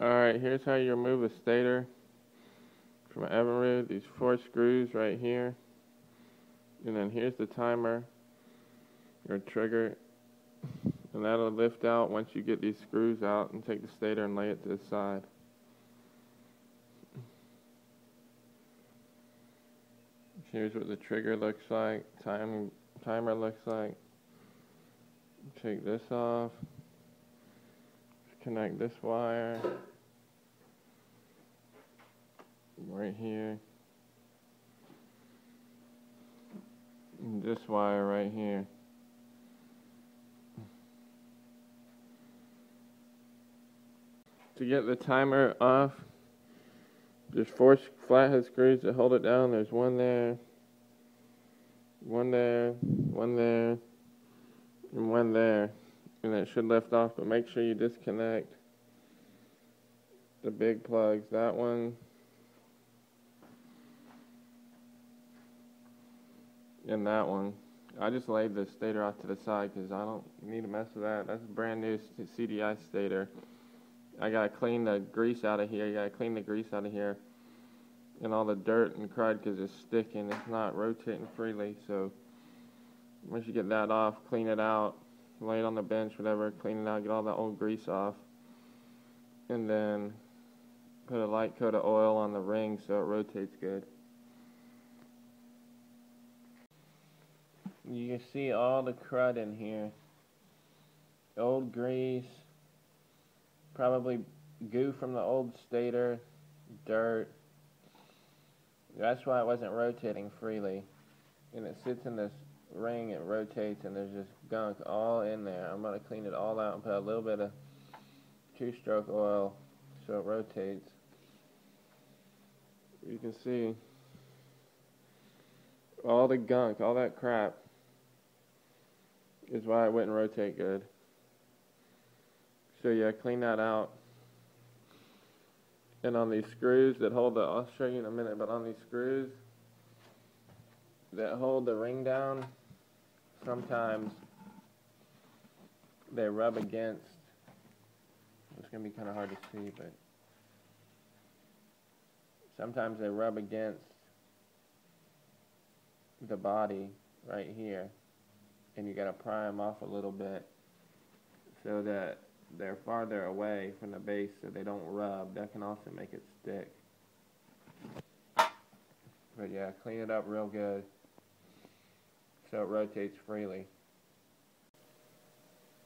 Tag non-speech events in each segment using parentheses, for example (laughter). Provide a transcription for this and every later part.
Alright, here's how you remove a stator from an Evinrude. These four screws right here. And then here's the timer or trigger. And that'll lift out once you get these screws out and take the stator and lay it to the side. Here's what the trigger looks like, time timer looks like. Take this off. Connect this wire right here. And this wire right here. To get the timer off, there's four flathead screws that hold it down. There's one there, one there, one there, and one there. And it should lift off, but make sure you disconnect the big plugs. That one, and that one. I just laid the stator off to the side because I don't need to mess with that. That's a brand new CDI stator. I gotta clean the grease out of here. You gotta clean the grease out of here and all the dirt and crud because it's sticking. It's not rotating freely. So once you get that off, clean it out, lay it on the bench, whatever, clean it out, get all that old grease off, and then put a light coat of oil on the ring so it rotates good. You can see all the crud in here. Old grease, probably goo from the old stator, dirt. That's why it wasn't rotating freely. And it sits in this ring, it rotates, and there's just gunk all in there. I'm going to clean it all out and put a little bit of two-stroke oil so it rotates. You can see all the gunk, all that crap is why it wouldn't rotate good. So yeah, clean that out. And on these screws that hold the, I'll show you in a minute, but on these screws that hold the ring down, sometimes they rub against, it's going to be kind of hard to see, but sometimes they rub against the body right here and you got to pry them off a little bit so that they're farther away from the base so they don't rub. That can also make it stick. But yeah, clean it up real good so it rotates freely.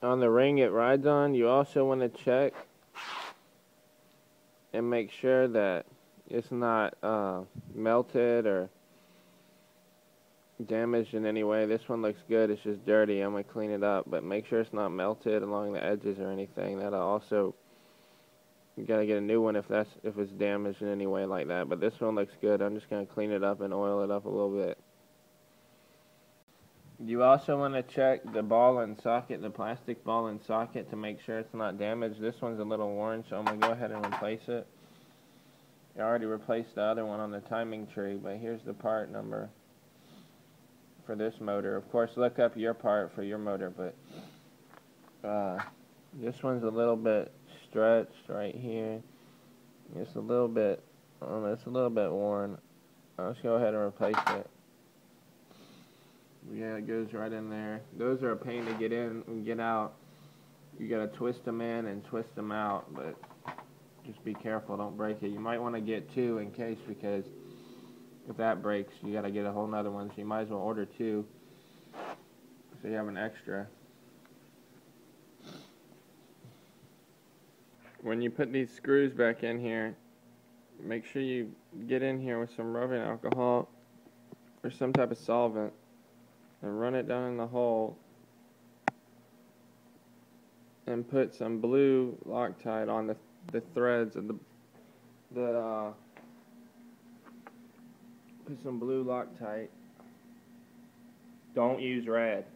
On the ring it rides on, you also want to check and make sure that it's not uh, melted or damaged in any way. This one looks good. It's just dirty. I'm going to clean it up. But make sure it's not melted along the edges or anything. That'll also... You got to get a new one if that's if it's damaged in any way like that. But this one looks good. I'm just going to clean it up and oil it up a little bit. You also want to check the ball and socket, the plastic ball and socket to make sure it's not damaged. This one's a little worn, so I'm going to go ahead and replace it. I already replaced the other one on the timing tree, but here's the part number for this motor. Of course, look up your part for your motor, but uh, this one's a little bit stretched right here. It's a little bit, um, it's a little bit worn. Let's go ahead and replace it. Yeah, it goes right in there. Those are a pain to get in and get out. You gotta twist them in and twist them out, but just be careful, don't break it. You might want to get two in case because if that breaks, you got to get a whole nother one. So you might as well order two so you have an extra. When you put these screws back in here, make sure you get in here with some rubbing alcohol or some type of solvent and run it down in the hole and put some blue Loctite on the the threads of the the uh, put some blue Loctite. Don't use red.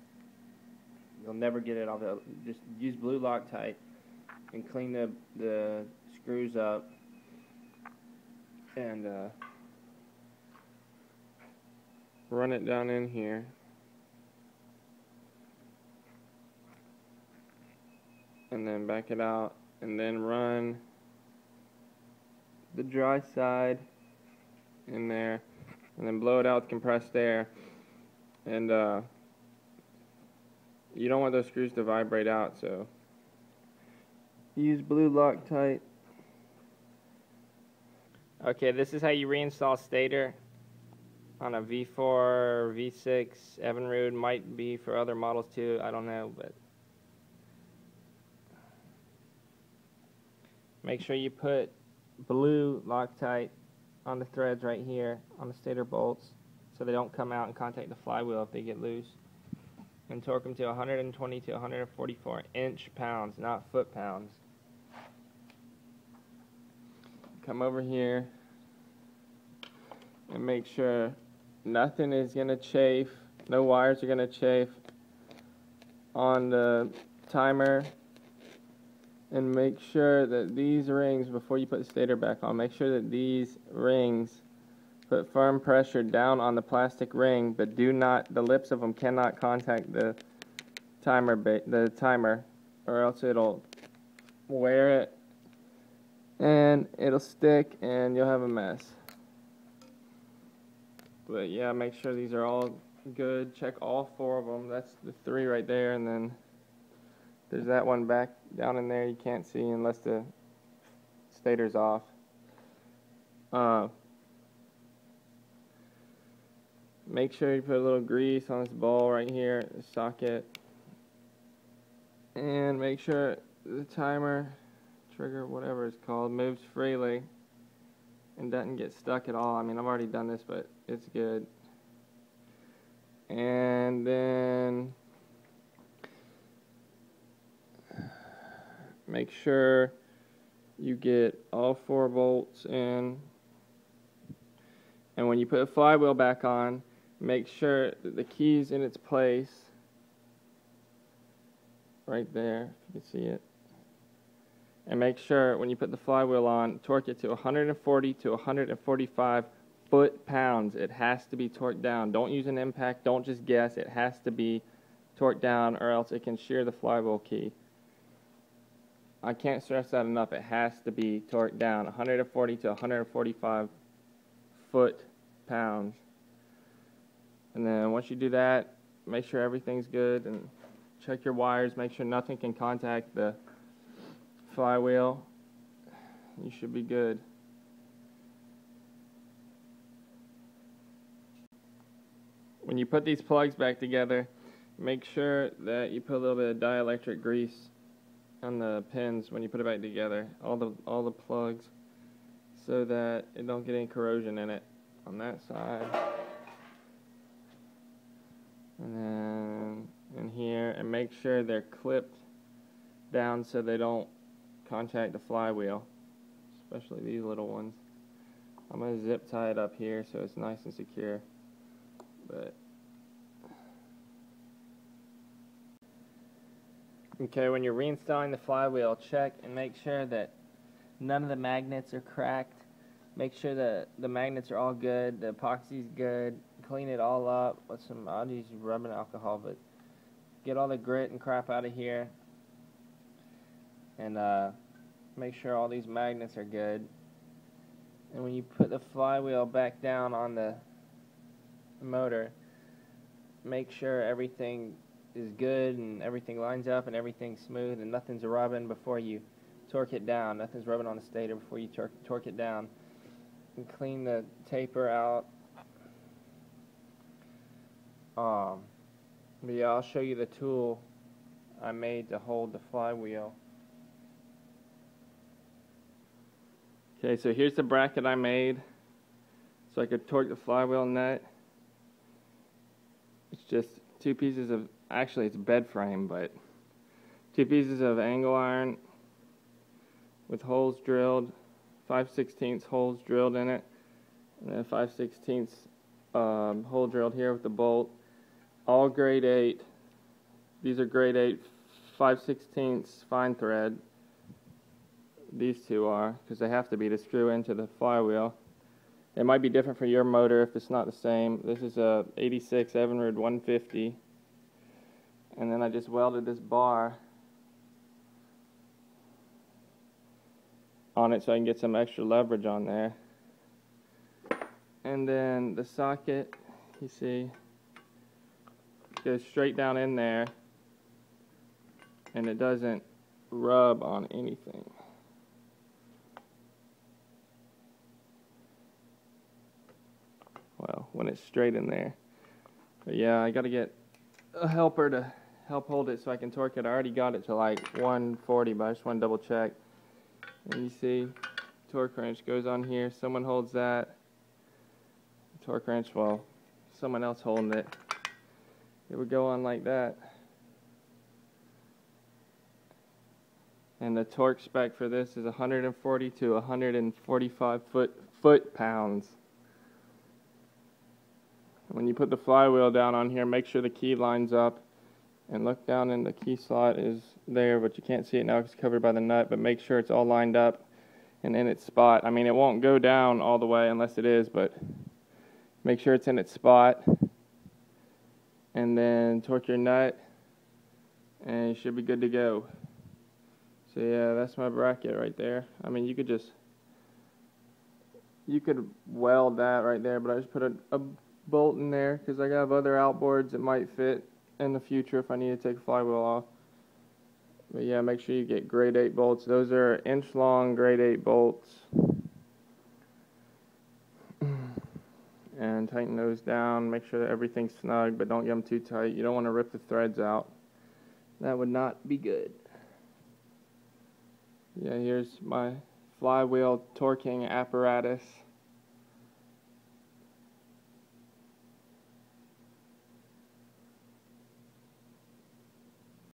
You'll never get it off. Just use blue Loctite and clean the the screws up and uh, run it down in here. And then back it out and then run the dry side in there, and then blow it out with compressed air. And uh, you don't want those screws to vibrate out, so use blue Loctite. Okay, this is how you reinstall stator on a V4 or V6 Evinrude. Might be for other models too, I don't know, but make sure you put blue Loctite on the threads right here on the stator bolts so they don't come out and contact the flywheel if they get loose. And torque them to 120 to 144 inch pounds, not foot pounds. Come over here and make sure nothing is going to chafe, no wires are going to chafe on the timer and make sure that these rings, before you put the stator back on, make sure that these rings put firm pressure down on the plastic ring, but do not, the lips of them cannot contact the timer, the timer, or else it'll wear it and it'll stick and you'll have a mess. But yeah, make sure these are all good. Check all four of them. That's the three right there, and then there's that one back down in there you can't see unless the stator's off. Uh, make sure you put a little grease on this ball right here, the socket. And make sure the timer, trigger, whatever it's called, moves freely and doesn't get stuck at all. I mean, I've already done this, but it's good. And then make sure you get all four bolts in. And when you put the flywheel back on, make sure that the key's in its place. Right there, if you can see it. And make sure when you put the flywheel on, torque it to 140 to 145 foot pounds. It has to be torqued down. Don't use an impact. Don't just guess. It has to be torqued down or else it can shear the flywheel key. I can't stress that enough. It has to be torqued down 140 to 145 foot pounds. And then once you do that, make sure everything's good and check your wires. Make sure nothing can contact the flywheel. You should be good. When you put these plugs back together, make sure that you put a little bit of dielectric grease on the pins when you put it back together, all the all the plugs, so that it don't get any corrosion in it on that side. And then in here, and make sure they're clipped down so they don't contact the flywheel, especially these little ones. I'm going to zip tie it up here so it's nice and secure. But Okay, when you're reinstalling the flywheel, check and make sure that none of the magnets are cracked. Make sure that the magnets are all good, the epoxy's good. Clean it all up with some, I'll use rubbing alcohol, but get all the grit and crap out of here. And uh, make sure all these magnets are good. And when you put the flywheel back down on the motor, make sure everything is good and everything lines up and everything's smooth and nothing's rubbing before you torque it down. Nothing's rubbing on the stator before you torque, torque it down. And clean the taper out. Um, but yeah, I'll show you the tool I made to hold the flywheel. Okay, so here's the bracket I made so I could torque the flywheel nut. It's just two pieces of actually it's a bed frame, but two pieces of angle iron with holes drilled, 5 16 holes drilled in it, and then 5 16 um, hole drilled here with the bolt. All grade 8. These are grade 8 5 16 fine thread. These two are, because they have to be to screw into the flywheel. It might be different for your motor if it's not the same. This is a 86 Evinrude 150 and then I just welded this bar on it so I can get some extra leverage on there. And then the socket, you see, goes straight down in there and it doesn't rub on anything. Well, when it's straight in there. But yeah, I got to get a helper to help hold it so I can torque it. I already got it to like 140, but I just want to double check. And you see, torque wrench goes on here. Someone holds that. Torque wrench, well, someone else holding it. It would go on like that. And the torque spec for this is 140 to 145 foot foot pounds. When you put the flywheel down on here, make sure the key lines up and look down in the key slot is there, but you can't see it now it's covered by the nut, but make sure it's all lined up and in its spot. I mean, it won't go down all the way unless it is, but make sure it's in its spot. And then torque your nut and you should be good to go. So yeah, that's my bracket right there. I mean, you could just, you could weld that right there, but I just put a, a bolt in there because I have other outboards that might fit in the future if I need to take a flywheel off. But yeah, make sure you get grade 8 bolts. Those are inch long grade 8 bolts. (clears throat) and tighten those down. Make sure that everything's snug, but don't get them too tight. You don't want to rip the threads out. That would not be good. Yeah, here's my flywheel torquing apparatus.